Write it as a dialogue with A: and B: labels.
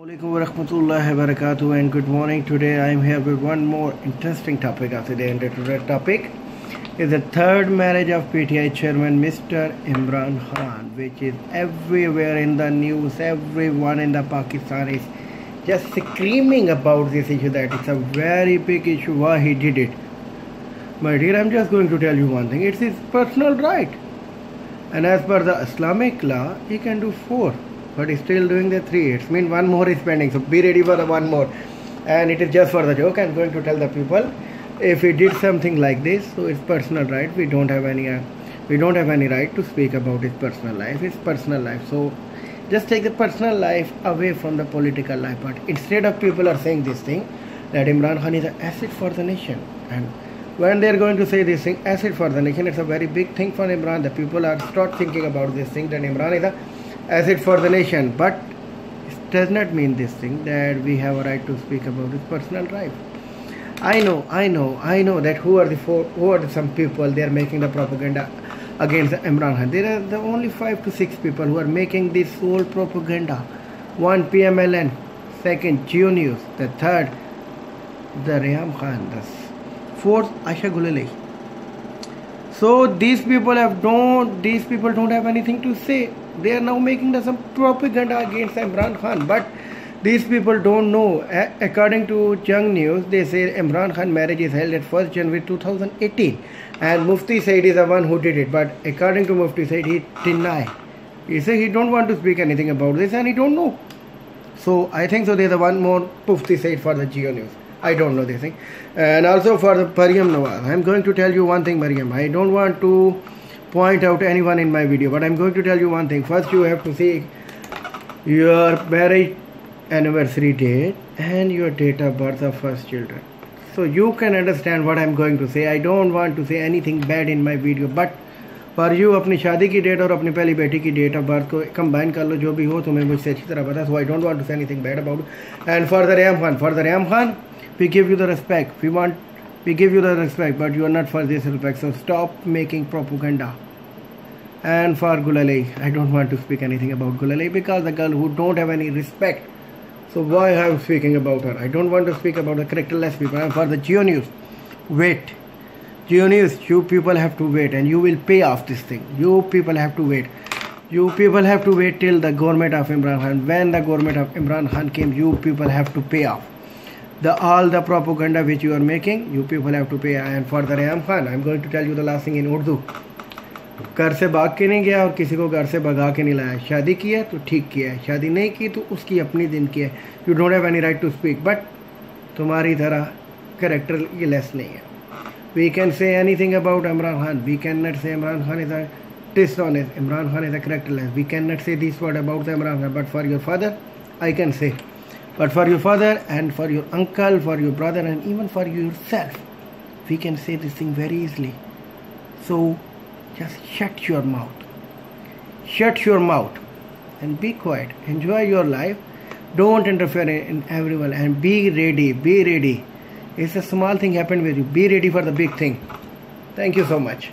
A: Alaikum warahmatullahi wabarakatuh and good morning. Today I am here with one more interesting topic of and today's topic is the third marriage of PTI chairman Mr. Imran Khan which is everywhere in the news. Everyone in the Pakistan is just screaming about this issue that it's a very big issue why he did it. My dear, I'm just going to tell you one thing. It's his personal right. And as per the Islamic law, he can do four but he's still doing the three. It means one more is pending. So be ready for the one more. And it is just for the joke. I'm going to tell the people if he did something like this, so it's personal right. We don't have any uh, we don't have any right to speak about his personal life. His personal life. So just take the personal life away from the political life. But instead of people are saying this thing that Imran Khan is an asset for the nation and when they're going to say this thing asset for the nation it's a very big thing for Imran the people are start thinking about this thing that Imran is a asset for the nation. But it does not mean this thing that we have a right to speak about his personal life. I know i know i know that who are the four who are some people they are making the propaganda against imran khan. There are the only five to six people who are making this whole propaganda. One pmln second geo news the third the Reham khan the fourth Ayesha gulalai so these people have don't these people don't have anything to say they are now making the, some propaganda against Imran Khan but these people don't know. According to Jang News they say Imran Khan marriage is held at 1st January 2018 and Mufti Saeed is the one who did it. But according to Mufti Saeed he deny he said he don't want to speak anything about this and he don't know. So I think so there's a one more Mufti Saeed for the Geo News. I don't know this thing. And also for the Mariam Nawaz I'm going to tell you one thing Mariam I don't want to point out anyone in my video but i'm going to tell you one thing. First you have to see your marriage anniversary date and your date of birth of first children. So you can understand what i'm going to say. I don't want to say anything bad in my video but for you apni shadi ki date aur apni pehli beti ki date of birth ko combine kar lo jo bhi ho tumhe mujhse achhi tarah pata so i don't want to say anything bad about and for the Reham khan for the Reham khan we give you the respect. We want we give you the respect but you are not for this respect. So stop making propaganda and for Gulalai I don't want to speak anything about Gulalai because the girl who don't have any respect. So why I am speaking about her? I don't want to speak about the characterless people. For the Geo News. Wait. Geo News you people have to wait and you will pay off this thing. You people have to wait. You people have to wait till the government of Imran Khan. When the government of Imran Khan came you people have to pay off. The all the propaganda which you are making you people have to pay. And for the Reham Khan I'm going to tell you the last thing in Urdu घर से भाग के नहीं गया और किसी को घर से भगा के नहीं लाया। शादी की है तो ठीक किया है। शादी नहीं की तो उसकी अपनी दिन की है। You don't have any right to speak but तुम्हारी तरह करेक्टर ये लेस नहीं है। We can say anything about Imran Khan we can not say Imran Khan is a TISS Imran Khan is a character less we can not say this word about the Imran Khan but for your father I can say but for your father and for your uncle for your brother and even for yourself we can say this thing very easily so just shut your mouth. Shut your mouth and be quiet. Enjoy your life. Don't interfere in everyone and be ready. Be ready. It's a small thing happened with you. Be ready for the big thing. Thank you so much.